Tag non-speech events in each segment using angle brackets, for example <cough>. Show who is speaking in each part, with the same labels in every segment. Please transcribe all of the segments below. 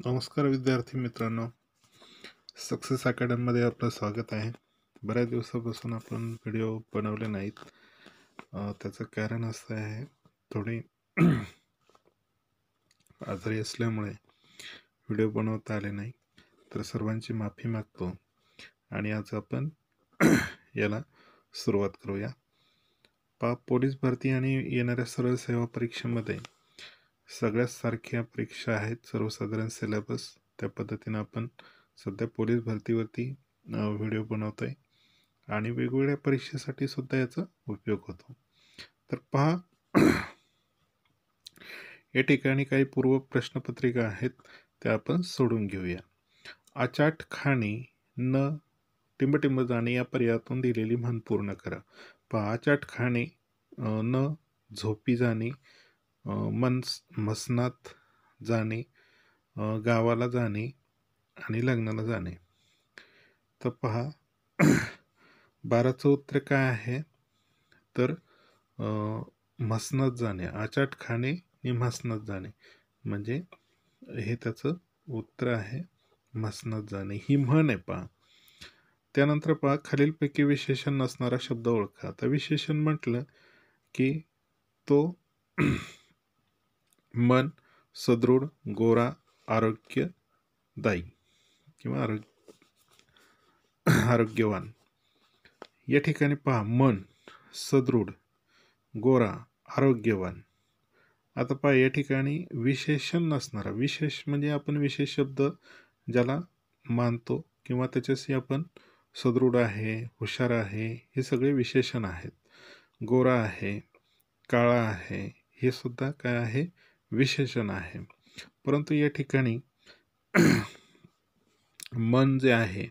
Speaker 1: नमस्कार विद्यार्थी मित्रांनो. सक्सेस अकॅडमीमध्ये आपलं स्वागत आहे. बऱ्याच दिवसापासून आपण व्हिडिओ बनवले नाहीत. त्याचं कारण असं आहे थोडी <clears throat> आजारी असल्यामुळे व्हिडिओ बनवता आले नाही. तर सर्वांची माफी मागतो. आणि आज आपण <clears throat> याला सुरुवात करूया. पा पोलीस भरती आणि येणाऱ्या सर्व सेवा परीक्षेमध्ये सगळ्याच सारख्या परीक्षा आहेत सर्वसाधारण सिलेबस त्या पद्धतीनं आपण सध्या पोलीस भरतीवरती व्हिडिओ बनवतोय. आणि वेगवेगळ्या परीक्षेसाठी सुद्धा याचा उपयोग होतो. तर पहा या ठिकाणी काही पूर्व प्रश्नपत्रिका आहेत त्या आपण सोडून घेऊया. आचाट खाणी न टिंबटिंब जाणे या पर्यायातून दिलेली म्हण पूर्ण करा. पहा आचाट खाणे न झोपी जाणे मन मसनात जाणे गावाला जाणे आणि लग्नाला जाणे. तर पहा <clears throat> बाराचं उत्तर काय आहे? तर अ, म्हसनात जाणे आचाट खाणे आणि म्हसनात जाणे. म्हणजे हे त्याचं उत्तर आहे म्हसनात जाणे. ही म्हण आहे पहा. त्यानंतर पहा खालीलपैकी विशेषण नसणारा शब्द ओळखा. आता विशेषण म्हटलं की तो मन सदृढ गोरा आरोग्यदायी किंवा आरोग्य <clears throat> आरोग्यवान. या ठिकाणी पहा मन सदृढ गोरा आरोग्यवान. आता पहा या ठिकाणी विशेषण नसणारा विशेष म्हणजे आपण विशेष शब्द ज्याला मानतो किंवा त्याच्याशी आपण सदृढ आहे हुशार आहे हे सगळे विशेषण आहेत. गोरा आहे काळा आहे हे सुद्धा काय आहे? विशेषण आहे. परंतु या ठिकाणी <clears throat> मन जे आहे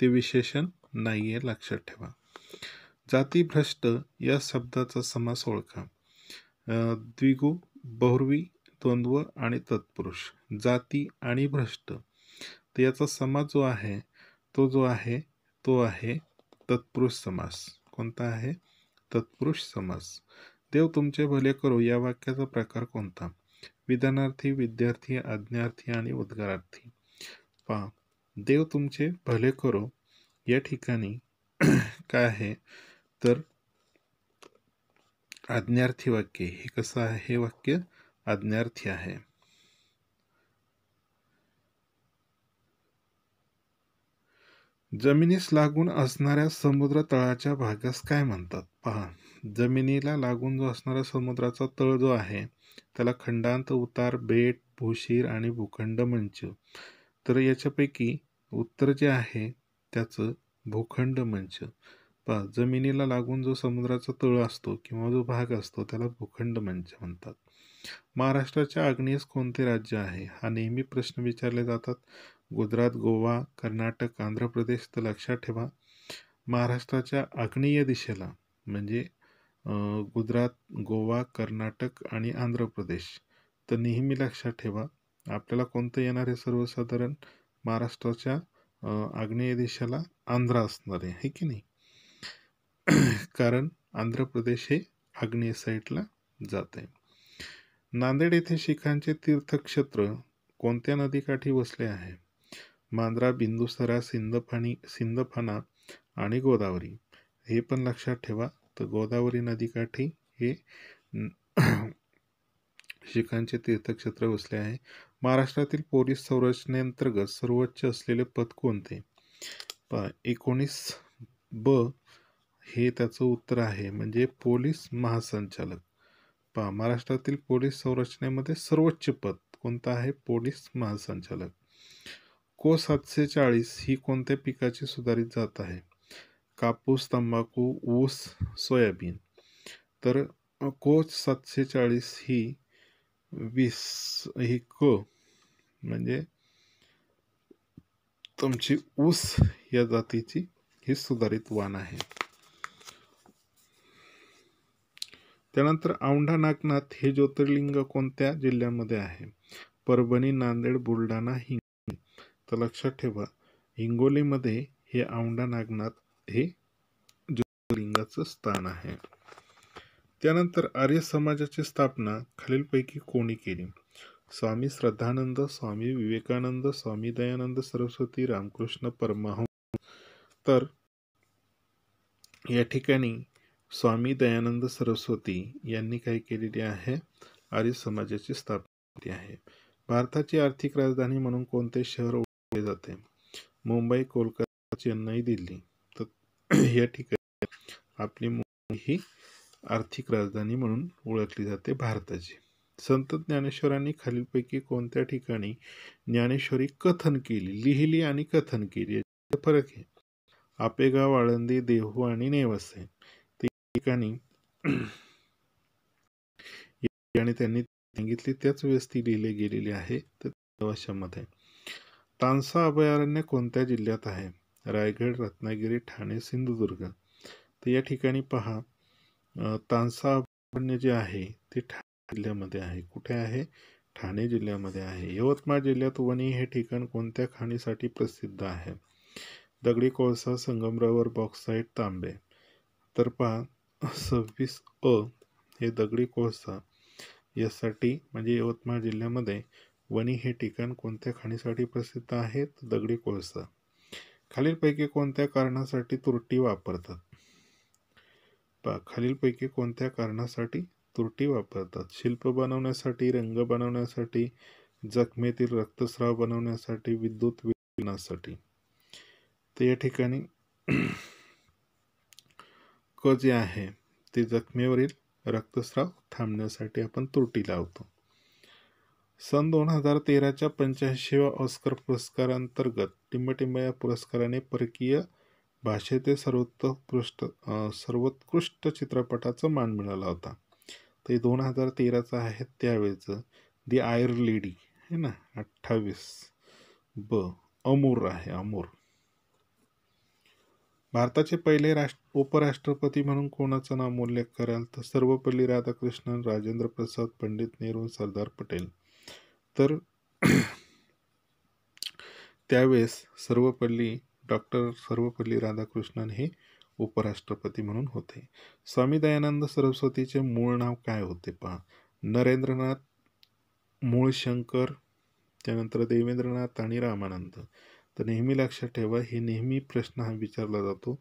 Speaker 1: ते विशेषण नाही आहे लक्षात ठेवा. जातीभ्रष्ट या शब्दाचा समास ओळखा. द्विगु बहुर्वी द्वंद्व आणि तत्पुरुष जाती आणि भ्रष्ट. तर याचा समास जो आहे तो जो आहे तो आहे तत्पुरुष समास. कोणता आहे? तत्पुरुष समास. देव तुमचे भले करो या वाक्याचा प्रकार कोणता? विधानार्थी विद्यार्थी आज्ञार्थी आणि उद्गारार्थी. पहा देव तुमचे भले करो या ठिकाणी <clears throat> काय आहे? तर आज्ञार्थी वाक्य हे कसं आहे? हे वाक्य आज्ञार्थी आहे. जमिनीस लागून असणाऱ्या समुद्र तळाच्या भागास काय म्हणतात? पहा जमिनीला लागून जो असणारा समुद्राचा तळ जो आहे त्याला खंडांत उतार बेट भूशीर आणि भूखंड मंच. तर याच्यापैकी उत्तर जे आहे त्याचं भूखंड मंच. पहा जमिनीला लागून जो समुद्राचा तळ असतो किंवा जो भाग असतो त्याला भूखंड मंच म्हणतात. महाराष्ट्राच्या आग्नेयेस कोणते राज्य आहे? हा नेहमी प्रश्न विचारले जातात. गुजरात गोवा कर्नाटक आंध्र प्रदेश तर लक्षात ठेवा. महाराष्ट्राच्या आग्नेय दिशेला म्हणजे गुजरात गोवा कर्नाटक आणि आंध्र प्रदेश. तर नेहमी लक्षात ठेवा आपल्याला कोणतं येणार आहे सर्वसाधारण? महाराष्ट्राच्या आग्नेय देशाला आंध्र असणार आहे की नाही? <clears throat> कारण आंध्र प्रदेश हे आग्नेय साईडला जात आहे. नांदेड येथे शिखांचे तीर्थक्षेत्र कोणत्या नदीकाठी वसले आहे? मांद्रा बिंदुसरा सिंदफानी सिंदफाना आणि गोदावरी. हे पण लक्षात ठेवा तर गोदावरी नदीकाठी हे <clears throat> शिखांचे तीर्थक्षेत्र वसले आहे. महाराष्ट्रातील पोलीस संरचनेअंतर्गत सर्वोच्च असलेले पद कोणते? पहा एकोणीस ब हे त्याचं उत्तर आहे म्हणजे पोलीस महासंचालक. पहा महाराष्ट्रातील पोलीस संरचनेमध्ये सर्वोच्च पद कोणतं आहे? पोलीस महासंचालक. को सातशे चाळीस ही कोणत्या पिकाची सुधारित जात आहे? कापूस तंबाखू ऊस सोयाबीन. तर अ, को सातशे चाळीस ही वीस ही क म्हणजे तुमची ऊस या जातीची ही सुधारित वाण आहे. त्यानंतर औंढा नागनाथ हे ज्योतिर्लिंग कोणत्या जिल्ह्यामध्ये आहे? परभणी नांदेड बुलढाणा हिंगोली. तर लक्षात ठेवा हिंगोलीमध्ये हे औंढा नागनाथ हे ज्योतिर्लिंगाचं स्थान आहे. त्यानंतर आर्य समाजाची स्थापना खालीलपैकी कोणी केली? स्वामी श्रद्धानंद स्वामी विवेकानंद स्वामी दयानंद सरस्वती रामकृष्ण परमहंस. तर या ठिकाणी स्वामी दयानंद सरस्वती यांनी काय केलेली आहे? आर्य समाजाची स्थापना केली आहे. भारताची आर्थिक राजधानी म्हणून कोणते शहर ओळखले जाते? मुंबई कोलकाता चेन्नई दिल्ली. या ठिकाणी आपली मुंबई ही आर्थिक राजधानी म्हणून ओळखली जाते भारताची. संत ज्ञानेश्वरांनी खालीलपैकी कोणत्या ठिकाणी ज्ञानेश्वरी कथन केली? लिहिली आणि कथन केली. याचे फरक आहे. आपेगाव आळंदी देहू आणि नेवसे. ते ठिकाणी आणि त्यांनी सांगितली त्याच वेळेस ती लिहिले गेलेली आहे. तर तानसा अभयारण्य कोणत्या जिल्ह्यात आहे? रायगड रत्नागिरी ठाणे सिंधुदुर्ग. तर या ठिकाणी पहा तानसा अभयारण्य जे आहे ते ठाणे जिल्ह्यामध्ये आहे. कुठे आहे? ठाणे जिल्ह्यामध्ये आहे. यवतमाळ जिल्ह्यात वणी हे ठिकाण कोणत्या खाणीसाठी प्रसिद्ध आहे? दगडी कोळसा संगमरावर बॉक्साईट तांबे. तर पहा सव्वीस अ हे दगडी कोळसा यासाठी म्हणजे यवतमाळ जिल्ह्यामध्ये वणी हे ठिकाण कोणत्या खाणीसाठी प्रसिद्ध आहे? दगडी कोळसा. खालीलपैकी कोणत्या कारणासाठी तुरटी वापरतात? पा खालीलपैकी कोणत्या कारणासाठी तुरटी वापरतात? शिल्प बनवण्यासाठी रंग बनवण्यासाठी जखमेतील रक्तस्राव बनवण्यासाठी विद्युत वितरणासाठी तर या ठिकाणी <clears throat> क जे आहे ते जखमेवरील रक्तस्राव थांबण्यासाठी आपण तुरटी लावतो. सन दोन हजार तेराच्या पंच्याऐंशीव्या ऑस्कर पुरस्कारांतर्गत टिंबटिंब या पुरस्काराने परकीय भाषेतील सर्वोत्कृष्ट सर्वोत्कृष्ट चित्रपटाचा मान मिळाला होता. ते दोन हजार तेराचं आहे त्यावेळेचं. दी आयर लेडी है ना? अठ्ठावीस. ब अमूर आहे अमूर. भारताचे पहिले राष्ट्र उपराष्ट्रपती म्हणून कोणाचं नाव उल्लेख कराल तर सर्वपल्ली राधाकृष्णन राजेंद्र प्रसाद पंडित नेहरू सरदार पटेल. तर <clears throat> त्यावेळेस सर्वपल्ली डॉक्टर सर्वपल्ली राधाकृष्णन हे उपराष्ट्रपती म्हणून होते. स्वामी दयानंद सरस्वतीचे मूळ नाव काय होते पहा. नरेंद्रनाथ मूळशंकर त्यानंतर देवेंद्रनाथ आणि रामानंद. तर नेहमी लक्षात ठेवा हे नेहमी प्रश्न हा विचारला जातो.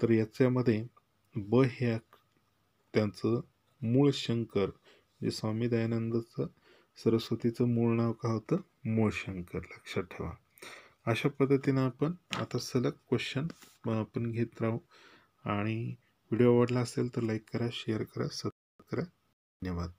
Speaker 1: तर याच्यामध्ये ब हे त्यांचं मूळ शंकर जे स्वामी दयानंदचं सरस्वतीचं मूळ नाव का होतं? मूळशंकर लक्षात ठेवा. अशा पद्धतीनं आपण आता सलग क्वेश्चन आपण घेत राहू. आणि व्हिडिओ आवडला असेल तर लाईक करा शेअर करा सबस्क्राईब करा. धन्यवाद.